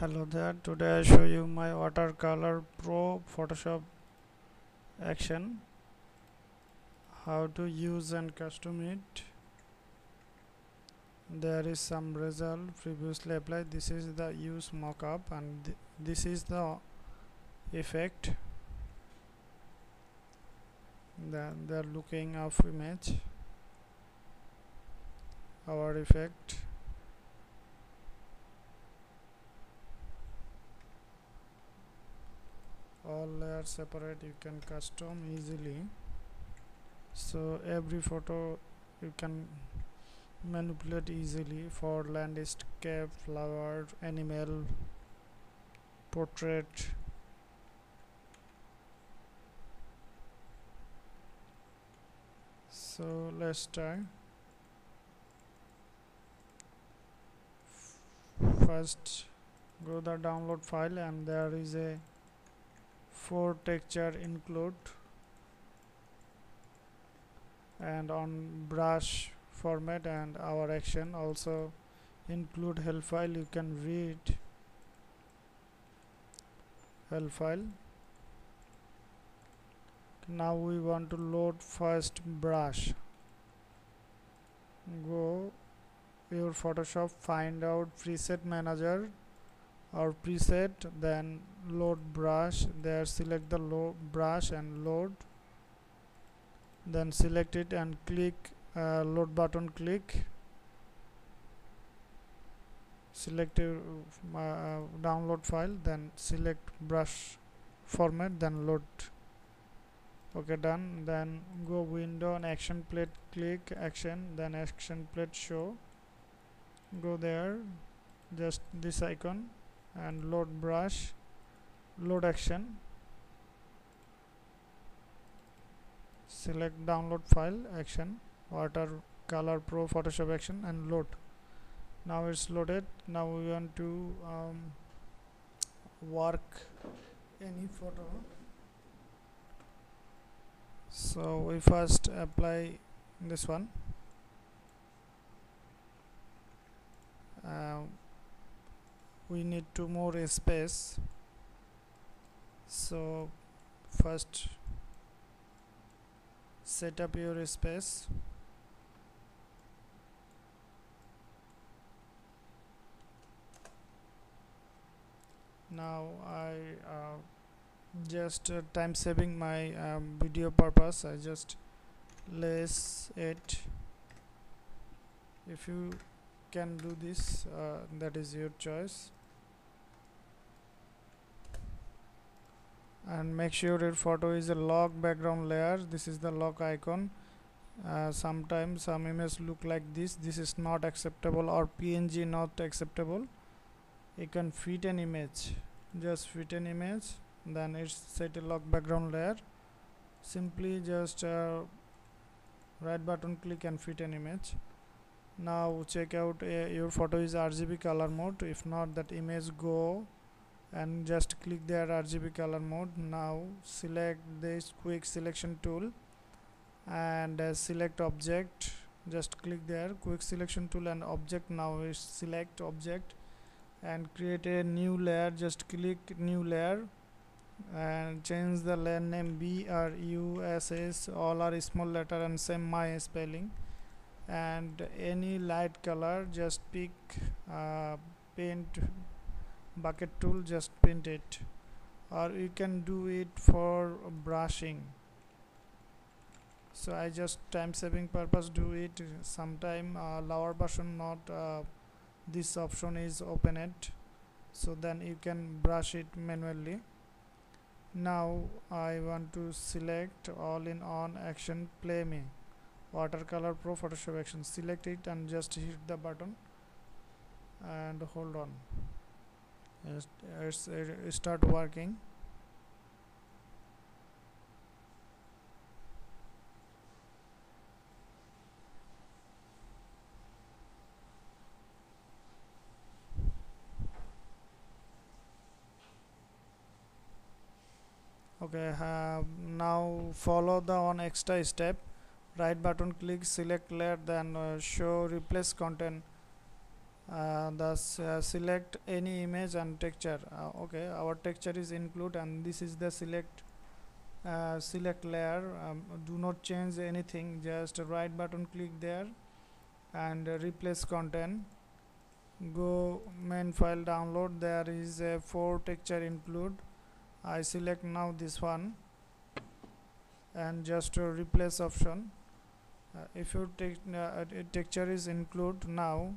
hello there. Today I show you my watercolor pro photoshop action. How to use and custom it. There is some result previously applied. This is the use mockup and th this is the effect. Then the looking of image. Our effect all layers separate you can custom easily. So every photo you can manipulate easily for land, landscape flower animal portrait. So let's try. First go the download file and there is a four texture include and on brush format and our action also include help file. You can read help file. Now we want to load first brush. Go your photoshop find out preset manager or preset then load brush there select the load brush and load then select it and click uh, load button click. Select uh, uh, download file then select brush format then load. Okay done. Then go window and action plate click action then action plate show. Go there just this icon and load brush load action select download file action watercolor pro photoshop action and load. Now it's loaded. Now we want to um, work any photo. So we first apply this one. Uh, we need two more space. So first set up your space. Now I uh, just uh, time saving my um, video purpose. I just less it. If you can do this uh, that is your choice. And make sure your photo is a lock background layer. This is the lock icon. Uh, sometimes some images look like this. This is not acceptable or png not acceptable. You can fit an image. Just fit an image. Then it's set a lock background layer. Simply just uh, right button click and fit an image now check out uh, your photo is RGB color mode. If not that image go and just click there RGB color mode. Now select this quick selection tool and uh, select object. Just click there quick selection tool and object. Now is select object and create a new layer. Just click new layer and change the layer name B R U S S. All are small letter and same my spelling and any light color just pick uh, paint bucket tool just paint it. Or you can do it for brushing. So I just time saving purpose do it. Sometime uh, lower version not uh, this option is open it. So then you can brush it manually. Now I want to select all in on action play me watercolor pro photoshop action. Select it and just hit the button and hold on. It's, it's start working. Okay uh, now follow the on extra step right button click select layer then uh, show replace content. Uh, thus uh, select any image and texture. Uh, okay our texture is include and this is the select uh, select layer. Um, do not change anything just right button click there and uh, replace content. Go main file download. There is a four texture include. I select now this one and just replace option if your te uh, texture is include now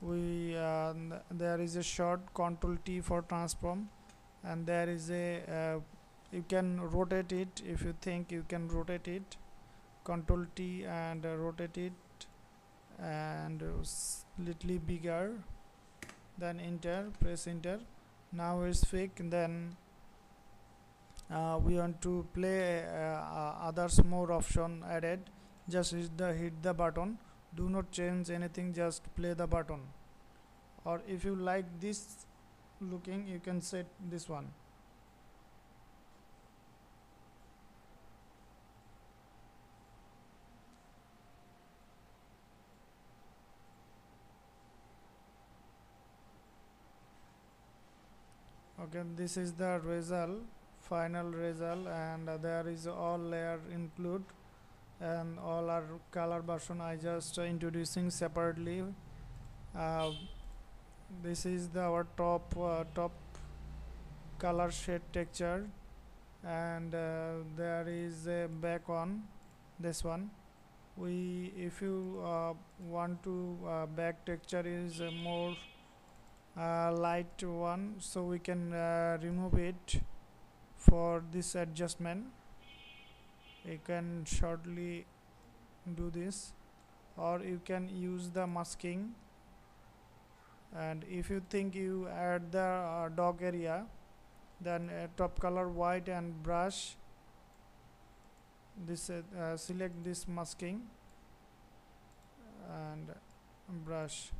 we uh, there is a short control T for transform and there is a uh, you can rotate it if you think you can rotate it control T and uh, rotate it and little bigger then enter press enter. Now it's fake then uh, we want to play uh, others more option added just hit the hit the button. Do not change anything just play the button. Or if you like this looking you can set this one. Okay this is the result final result and there is all layer include and all our color version I just uh, introducing separately. Uh, this is the our top uh, top color shade texture and uh, there is a back on this one. We if you uh, want to uh, back texture is more light one so we can remove it for this adjustment you can shortly do this. Or you can use the masking. And if you think you add the uh, dog area then uh, top color white and brush. This uh, uh select this masking. And brush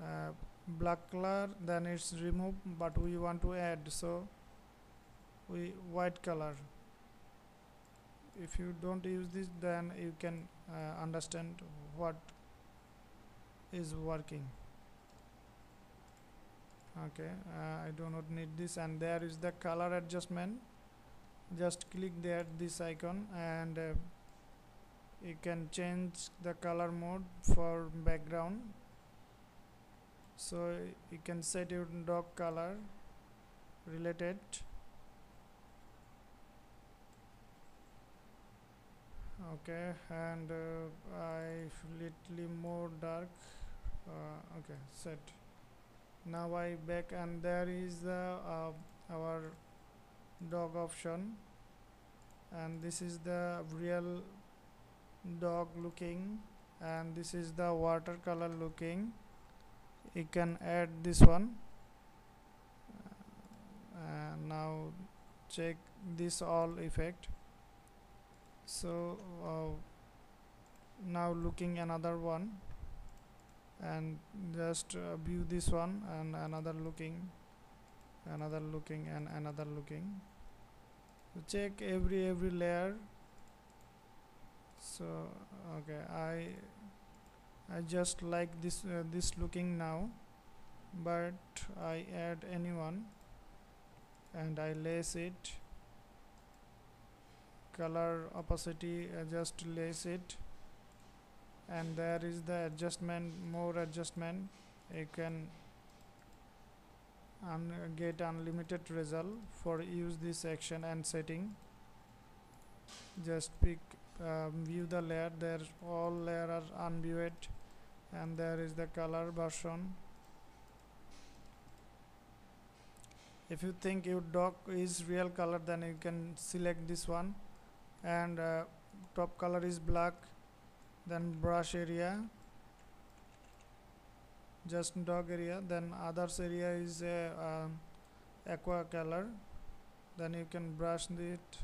uh, black color then it's removed but we want to add so we white color. If you don't use this then you can uh, understand what is working. Okay uh, I do not need this and there is the color adjustment. Just click there this icon and uh, you can change the color mode for background so you can set your dog color related. Okay and uh, I little more dark uh, okay set. Now I back and there is the uh, our dog option. And this is the real dog looking and this is the watercolor looking you can add this one. Uh, now check this all effect. So uh, now looking another one and just uh, view this one and another looking another looking and another looking. So check every every layer. So okay I I just like this uh, this looking now but I add anyone and I lace it. Color opacity adjust lace it. And there is the adjustment more adjustment. You can un get unlimited result for use this action and setting. Just pick uh, view the layer there all layer are unviewed and there is the color version. If you think your dog is real color then you can select this one. And uh, top color is black then brush area just dog area then others area is a uh, aqua color. Then you can brush it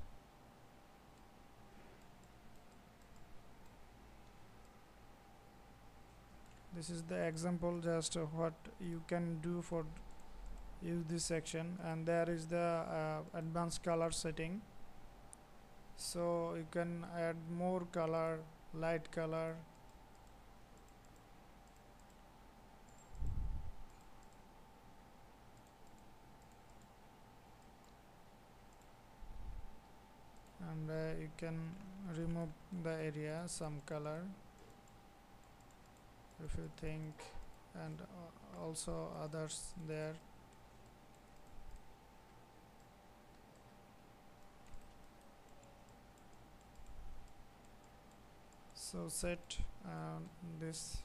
this is the example just uh, what you can do for use this section. And there is the uh, advanced color setting. So you can add more color light color. And uh, you can remove the area some color if you think and also others there. So set uh, this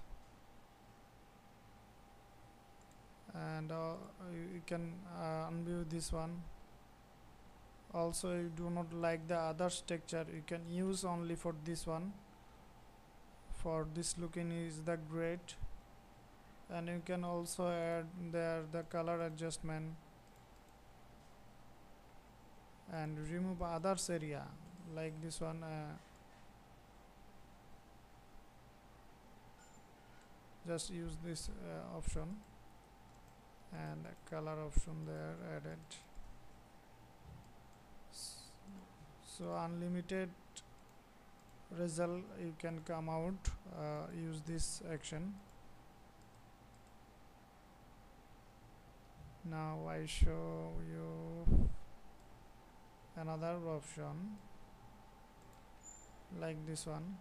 and uh, you, can uh, unview this one. Also you do not like the other texture you can use only for this one for this looking is the great. And you can also add there the color adjustment. And remove others area like this one uh, just use this uh, option. And color option there added. So unlimited result you can come out uh, use this action. Now I show you another option like this one.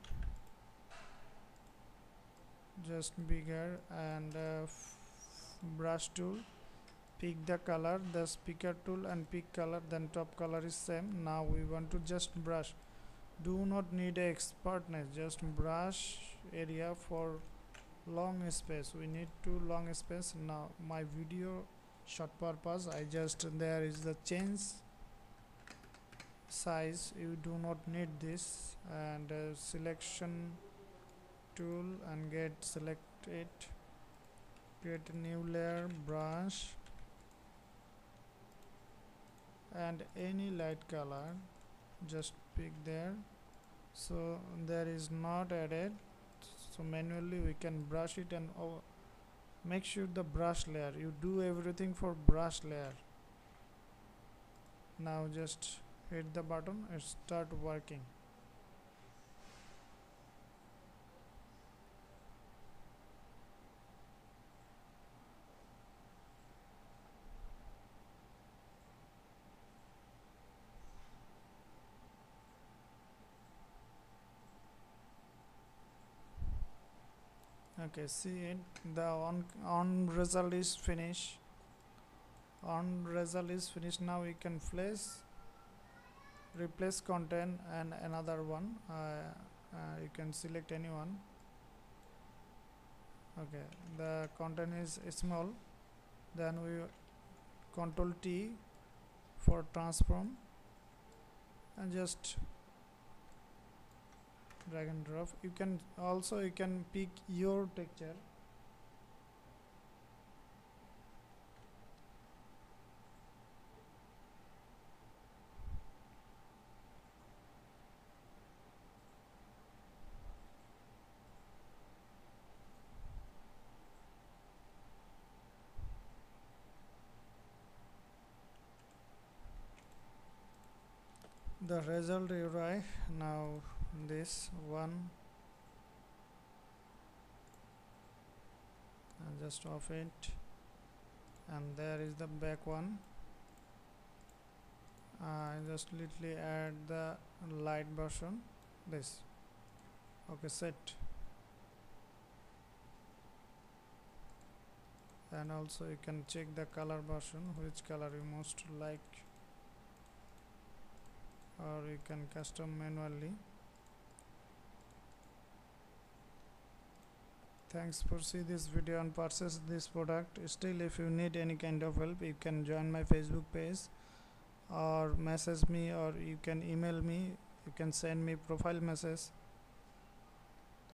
Just bigger and uh, brush tool. Pick the color the speaker tool and pick color then top color is same. Now we want to just brush do not need expertness just brush area for long space. We need to long space. Now my video short purpose I just there is the change size. You do not need this. And uh, selection tool and get select it create a new layer brush. And any light color just pick there. So there is not added. So manually we can brush it and make sure the brush layer. You do everything for brush layer. Now just hit the button and start working okay see it the on on result is finished on result is finished now we can place replace content and another one. Uh, uh, you can select anyone okay the content is small. Then we control T for transform. And just drag and drop. You can also you can pick your texture the result UI now this one. And just off it. And there is the back one. I just literally add the light version this. Okay set. And also you can check the color version which color you most like or you can custom manually. Thanks. For see this video and purchase this product. Still if you need any kind of help you can join my facebook page or message me or you can email me. You can send me profile message